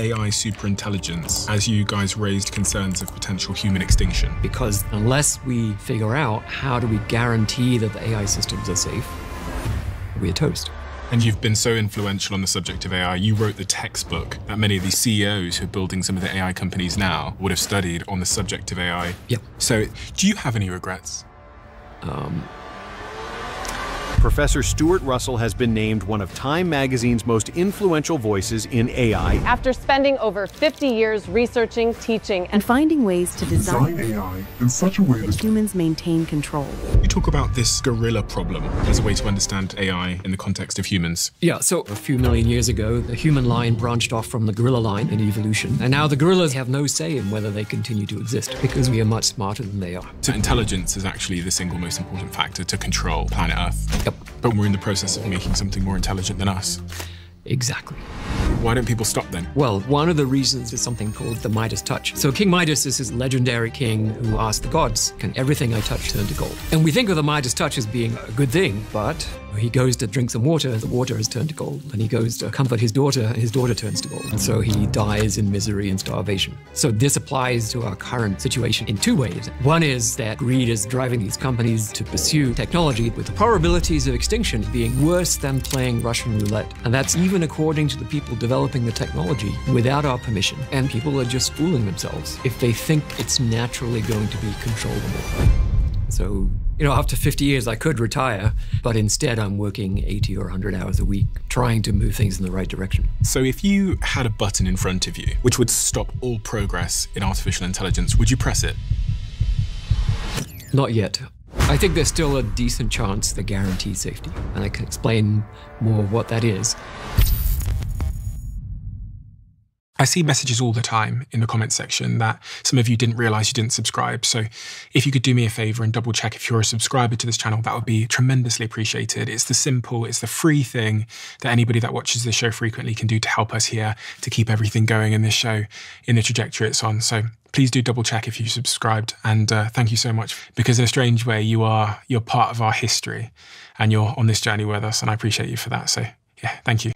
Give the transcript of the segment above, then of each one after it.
AI superintelligence as you guys raised concerns of potential human extinction? Because unless we figure out how do we guarantee that the AI systems are safe, we're toast. And you've been so influential on the subject of AI. You wrote the textbook that many of the CEOs who are building some of the AI companies now would have studied on the subject of AI. Yep. So, do you have any regrets? Um, Professor Stuart Russell has been named one of Time magazine's most influential voices in AI. After spending over 50 years researching, teaching, and finding ways to design, design AI in such a way that humans maintain control. You talk about this gorilla problem as a way to understand AI in the context of humans. Yeah, so a few million years ago, the human line branched off from the gorilla line in evolution. And now the gorillas have no say in whether they continue to exist because we are much smarter than they are. So intelligence is actually the single most important factor to control planet Earth. But we're in the process of making something more intelligent than us. Exactly. Why don't people stop then? Well, one of the reasons is something called the Midas touch. So King Midas is this legendary king who asked the gods, can everything I touch turn to gold? And we think of the Midas touch as being a good thing, but he goes to drink some water, the water has turned to gold. And he goes to comfort his daughter, and his daughter turns to gold. And so he dies in misery and starvation. So this applies to our current situation in two ways. One is that greed is driving these companies to pursue technology with the probabilities of extinction being worse than playing Russian roulette. And that's even according to the people developing the technology without our permission. And people are just fooling themselves if they think it's naturally going to be controllable. So, you know, after 50 years, I could retire, but instead I'm working 80 or 100 hours a week trying to move things in the right direction. So, if you had a button in front of you which would stop all progress in artificial intelligence, would you press it? Not yet. I think there's still a decent chance that guarantees safety, and I can explain more what that is. I see messages all the time in the comment section that some of you didn't realize you didn't subscribe. So if you could do me a favor and double check if you're a subscriber to this channel, that would be tremendously appreciated. It's the simple, it's the free thing that anybody that watches the show frequently can do to help us here to keep everything going in this show in the trajectory it's on. So please do double check if you subscribed and uh, thank you so much because in a strange way you are you're part of our history and you're on this journey with us and I appreciate you for that. So yeah, thank you.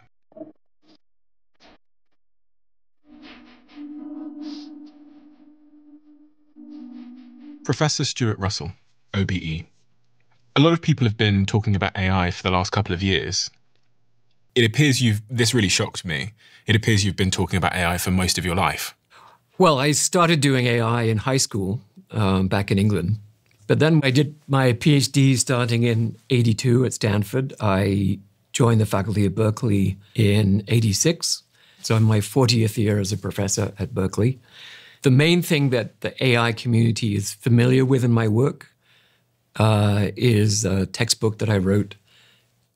Professor Stuart Russell, OBE. A lot of people have been talking about AI for the last couple of years. It appears you've, this really shocked me. It appears you've been talking about AI for most of your life. Well, I started doing AI in high school um, back in England. But then I did my PhD starting in 82 at Stanford. I joined the faculty at Berkeley in 86. So I'm my 40th year as a professor at Berkeley. The main thing that the AI community is familiar with in my work uh, is a textbook that I wrote.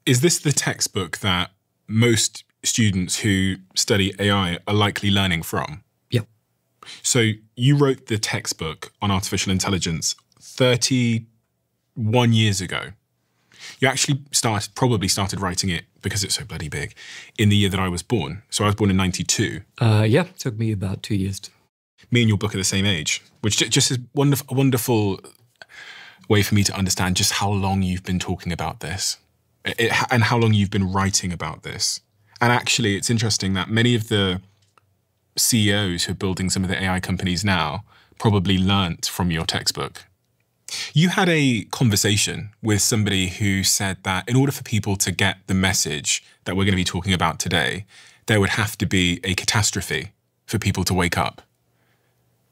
Is this the textbook that most students who study AI are likely learning from? Yep. So you wrote the textbook on artificial intelligence 31 years ago. You actually started, probably started writing it because it's so bloody big in the year that I was born. So I was born in 92. Uh, yeah, it took me about two years to me and your book are the same age, which just is wonderful, a wonderful way for me to understand just how long you've been talking about this it, and how long you've been writing about this. And actually, it's interesting that many of the CEOs who are building some of the AI companies now probably learnt from your textbook. You had a conversation with somebody who said that in order for people to get the message that we're going to be talking about today, there would have to be a catastrophe for people to wake up.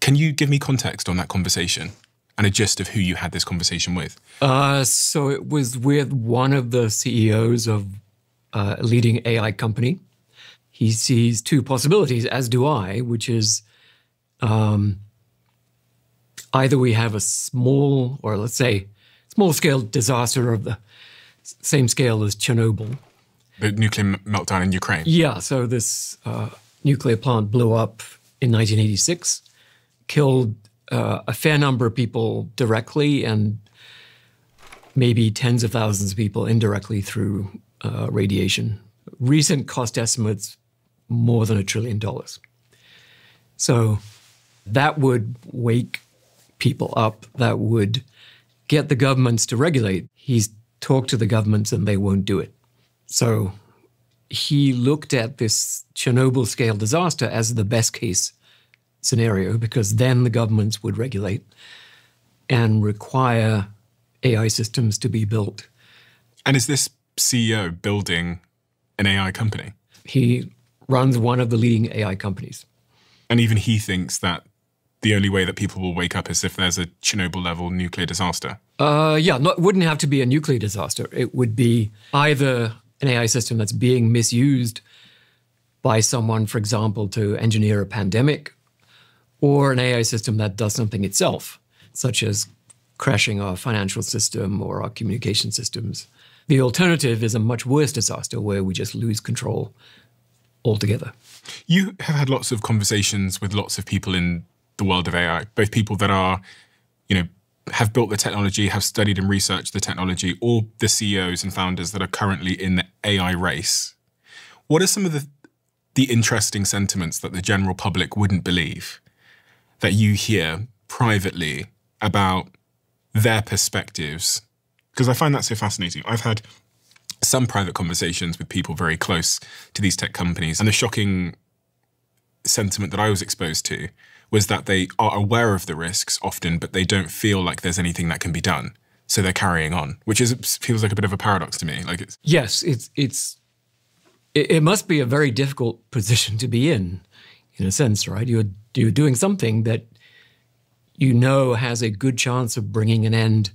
Can you give me context on that conversation and a gist of who you had this conversation with? Uh, so it was with one of the CEOs of uh, a leading AI company. He sees two possibilities, as do I, which is um, either we have a small, or let's say, small scale disaster of the same scale as Chernobyl. The nuclear meltdown in Ukraine? Yeah, so this uh, nuclear plant blew up in 1986 killed uh, a fair number of people directly and maybe tens of thousands of people indirectly through uh, radiation. Recent cost estimates more than a trillion dollars. So that would wake people up, that would get the governments to regulate. He's talked to the governments and they won't do it. So he looked at this Chernobyl scale disaster as the best case scenario because then the governments would regulate and require AI systems to be built. And is this CEO building an AI company? He runs one of the leading AI companies. And even he thinks that the only way that people will wake up is if there's a Chernobyl level nuclear disaster. Uh, yeah, no, it wouldn't have to be a nuclear disaster. It would be either an AI system that's being misused by someone, for example, to engineer a pandemic, or an AI system that does something itself, such as crashing our financial system or our communication systems. The alternative is a much worse disaster where we just lose control altogether. You have had lots of conversations with lots of people in the world of AI, both people that are, you know, have built the technology, have studied and researched the technology, or the CEOs and founders that are currently in the AI race. What are some of the the interesting sentiments that the general public wouldn't believe that you hear privately about their perspectives? Because I find that so fascinating. I've had some private conversations with people very close to these tech companies, and the shocking sentiment that I was exposed to was that they are aware of the risks often, but they don't feel like there's anything that can be done. So they're carrying on, which is feels like a bit of a paradox to me. Like it's yes, it's it's it, it must be a very difficult position to be in, in a sense, right? You're you're doing something that you know has a good chance of bringing an end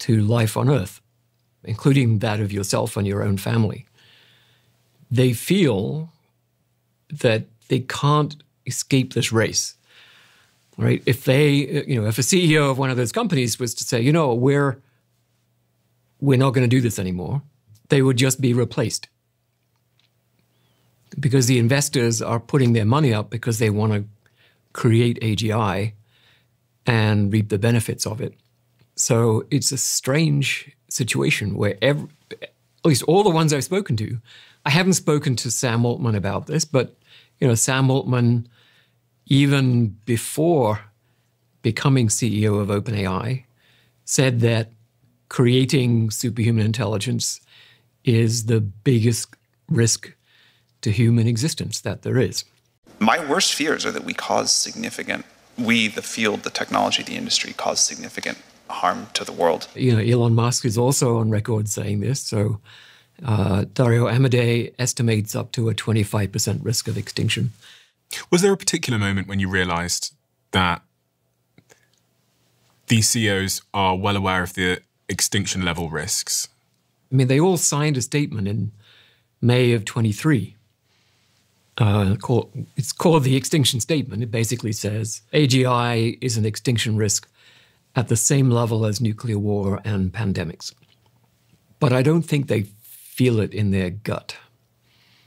to life on Earth, including that of yourself and your own family. They feel that they can't escape this race right? If they, you know, if a CEO of one of those companies was to say, you know, we're we're not going to do this anymore, they would just be replaced because the investors are putting their money up because they want to create AGI and reap the benefits of it. So it's a strange situation where every, at least all the ones I've spoken to, I haven't spoken to Sam Altman about this, but you know, Sam Altman even before becoming CEO of OpenAI, said that creating superhuman intelligence is the biggest risk to human existence that there is. My worst fears are that we cause significant, we, the field, the technology, the industry, cause significant harm to the world. You know, Elon Musk is also on record saying this. So uh, Dario Amodei estimates up to a 25% risk of extinction. Was there a particular moment when you realized that these CEOs are well aware of the extinction level risks? I mean, they all signed a statement in May of 23. Uh, called, it's called the Extinction Statement. It basically says AGI is an extinction risk at the same level as nuclear war and pandemics. But I don't think they feel it in their gut.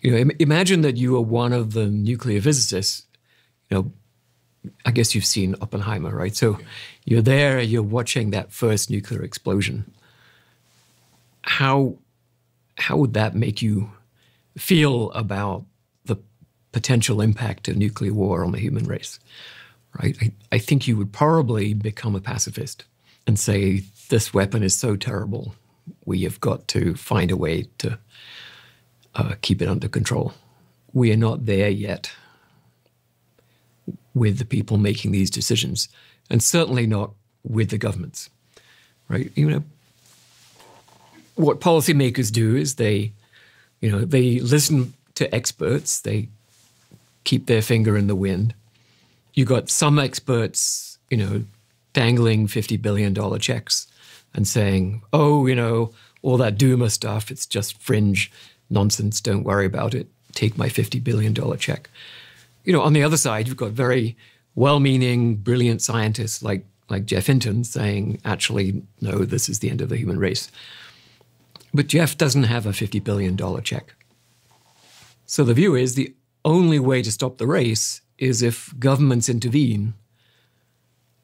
You know, imagine that you are one of the nuclear physicists. You know, I guess you've seen Oppenheimer, right? So you're there, you're watching that first nuclear explosion. How how would that make you feel about potential impact of nuclear war on the human race? Right? I, I think you would probably become a pacifist and say, this weapon is so terrible, we have got to find a way to uh, keep it under control. We are not there yet with the people making these decisions, and certainly not with the governments. Right? You know, what policymakers do is they, you know, they listen to experts. They keep their finger in the wind. You got some experts, you know, dangling fifty billion dollar checks and saying, "Oh, you know, all that doomer stuff, it's just fringe nonsense, don't worry about it, take my $50 billion check. You know, on the other side, you've got very well meaning, brilliant scientists like, like Geoff Hinton saying, actually, no, this is the end of the human race. But Geoff doesn't have a $50 billion check. So the view is the only way to stop the race is if governments intervene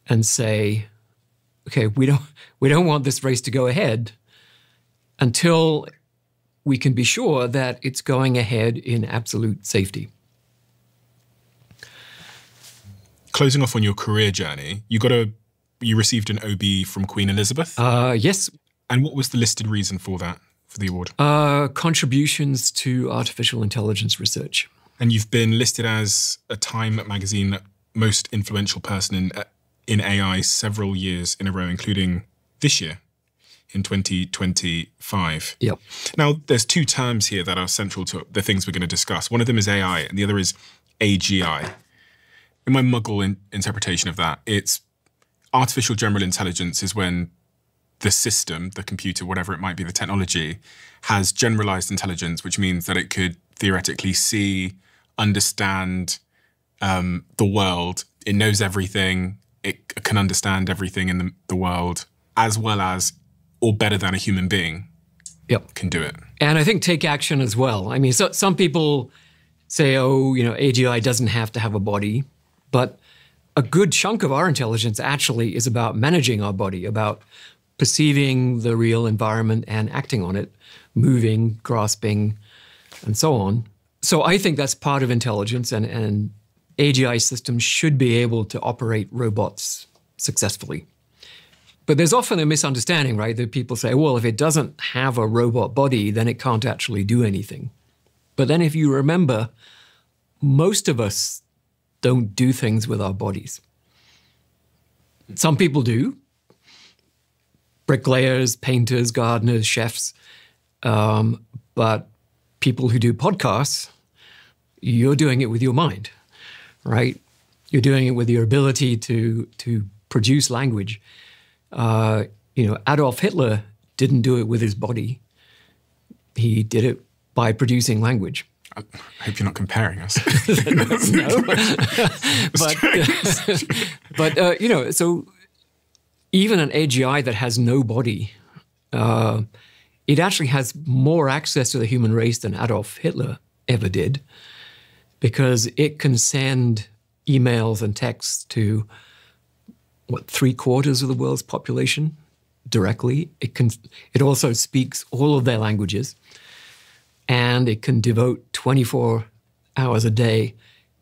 and say, okay, we don't, we don't want this race to go ahead until we can be sure that it's going ahead in absolute safety. Closing off on your career journey, you got a you received an OBE from Queen Elizabeth. Uh, yes. And what was the listed reason for that for the award? Uh, contributions to artificial intelligence research. And you've been listed as a Time magazine most influential person in in AI several years in a row, including this year in 2025. Yep. Now, there's two terms here that are central to the things we're going to discuss. One of them is AI, and the other is AGI. In my muggle in- interpretation of that, it's artificial general intelligence is when the system, the computer, whatever it might be, the technology, has generalized intelligence, which means that it could theoretically see, understand um, the world. It knows everything. It can understand everything in the, the world, as well as, or better than a human being Yep. can do it. And I think take action as well. I mean, so, some people say, oh, you know, AGI doesn't have to have a body, but a good chunk of our intelligence actually is about managing our body, about perceiving the real environment and acting on it, moving, grasping, and so on. So I think that's part of intelligence, and, and AGI systems should be able to operate robots successfully. But there's often a misunderstanding, right? That people say, well, if it doesn't have a robot body, then it can't actually do anything. But then if you remember, most of us don't do things with our bodies. Some people do bricklayers, painters, gardeners, chefs. Um, but people who do podcasts, you're doing it with your mind, right? You're doing it with your ability to, to produce language. Uh, you know, Adolf Hitler didn't do it with his body. He did it by producing language. I hope you're not comparing us. no. but but uh, you know, so even an AGI that has no body, uh, it actually has more access to the human race than Adolf Hitler ever did, because it can send emails and texts to what three quarters of the world's population directly. It can. It also speaks all of their languages and it can devote 24 hours a day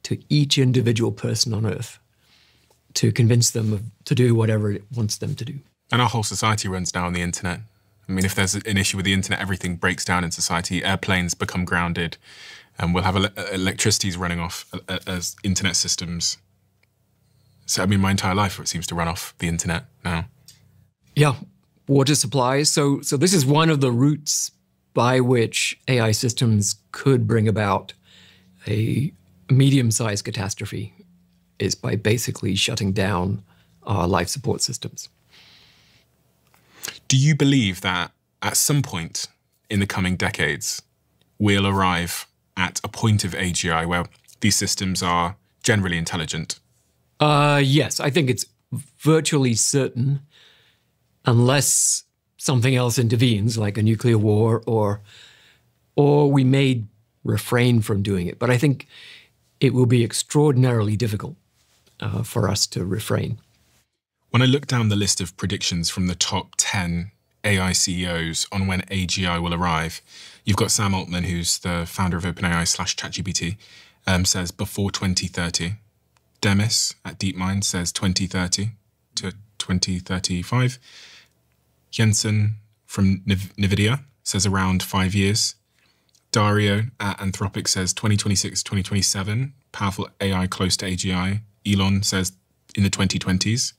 to each individual person on earth to convince them of, to do whatever it wants them to do. And our whole society runs now on the internet. I mean, if there's an issue with the internet, everything breaks down in society. Airplanes become grounded, and we'll have ele- uh, electricities running off uh, uh, as internet systems. So, I mean, my entire life it seems to run off the internet now. Yeah, water supplies. So, so this is one of the routes by which AI systems could bring about a medium-sized catastrophe is by basically shutting down our life support systems. Do you believe that at some point in the coming decades, we'll arrive at a point of AGI where these systems are generally intelligent? Uh, yes, I think it's virtually certain, unless something else intervenes, like a nuclear war, or or we may refrain from doing it. But I think it will be extraordinarily difficult uh, for us to refrain. When I look down the list of predictions from the top 10 AI CEOs on when AGI will arrive, you've got Sam Altman, who's the founder of OpenAI slash ChatGPT, um, says before 2030. Demis at DeepMind says 2030 to 2035. Jensen from NVIDIA says around five years. Dario at Anthropic says 2026, 2027. Powerful AI close to AGI. Elon says in the 2020s.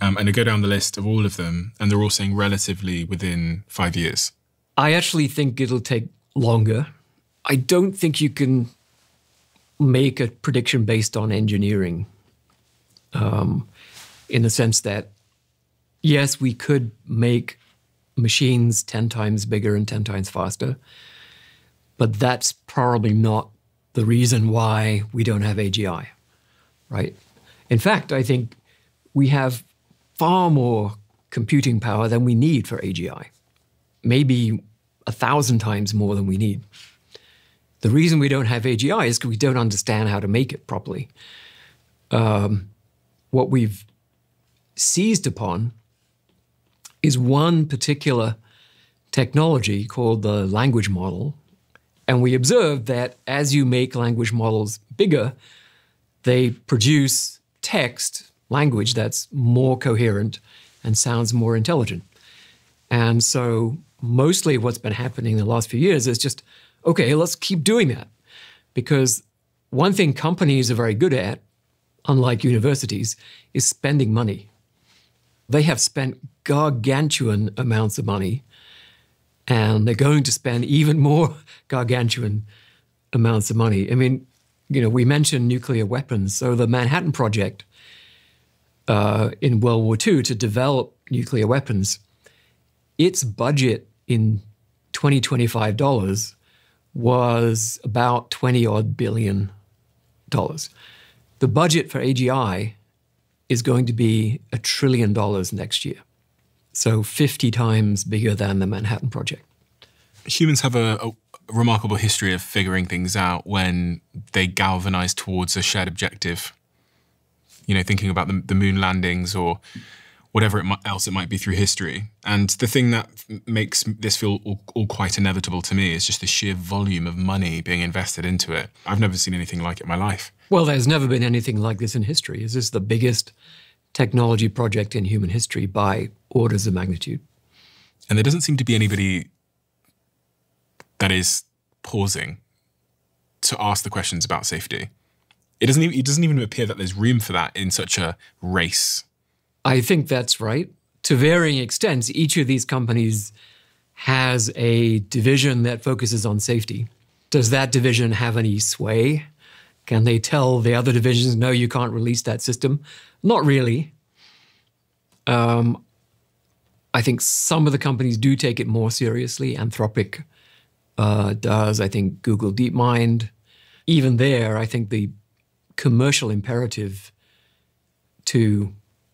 Um, and I go down the list of all of them, and they're all saying relatively within five years. I actually think it'll take longer. I don't think you can make a prediction based on engineering um, in the sense that, yes, we could make machines 10 times bigger and 10 times faster, but that's probably not the reason why we don't have AGI, right? In fact, I think we have far more computing power than we need for AGI, maybe a thousand times more than we need. The reason we don't have AGI is because we don't understand how to make it properly. Um, what we've seized upon is one particular technology called the language model. And we observed that as you make language models bigger, they produce text language that's more coherent and sounds more intelligent. And so mostly what's been happening in the last few years is just, okay, let's keep doing that. Because one thing companies are very good at, unlike universities, is spending money. They have spent gargantuan amounts of money, and they're going to spend even more gargantuan amounts of money. I mean, you know, we mentioned nuclear weapons. So the Manhattan Project uh, in World War II to develop nuclear weapons, its budget in 2025 dollars was about 20 odd billion dollars. The budget for AGI is going to be a trillion dollars next year. So 50 times bigger than the Manhattan Project. Humans have a, a remarkable history of figuring things out when they galvanize towards a shared objective. You know, thinking about the, the moon landings or whatever it might, else it might be through history. And the thing that makes this feel all, all, quite inevitable to me is just the sheer volume of money being invested into it. I've never seen anything like it in my life. Well, there's never been anything like this in history. Is this the biggest technology project in human history by orders of magnitude? And there doesn't seem to be anybody that is pausing to ask the questions about safety. It doesn't even, it doesn't even appear that there's room for that in such a race I think that's right. To varying extents, each of these companies has a division that focuses on safety. Does that division have any sway? Can they tell the other divisions, no, you can't release that system? Not really. Um, I think some of the companies do take it more seriously. Anthropic uh, does. I think Google DeepMind. Even there, I think the commercial imperative to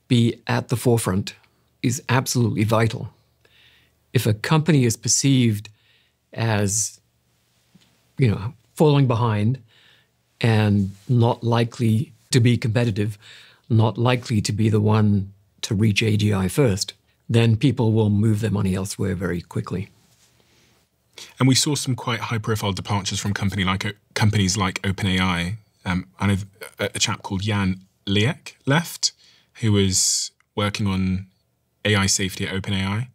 be at the forefront is absolutely vital. If a company is perceived as, you know, falling behind and not likely to be competitive, not likely to be the one to reach AGI first, then people will move their money elsewhere very quickly. And we saw some quite high-profile departures from company like companies like OpenAI. Um, I know a chap called Jan Leike left who was working on AI safety at OpenAI.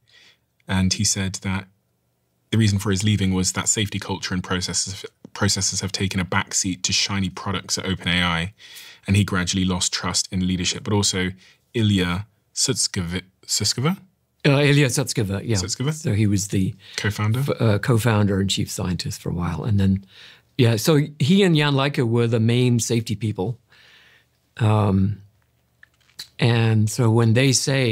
And he said that the reason for his leaving was that safety culture and processes processes have taken a backseat to shiny products at OpenAI, and he gradually lost trust in leadership. But also, Ilya Sutskever, Sutskever? Uh, Ilya Sutskever, yeah. Sutskever? So he was the co-founder, uh, co-founder and chief scientist for a while, and then yeah. So he and Jan Leike were the main safety people. Um, and so when they say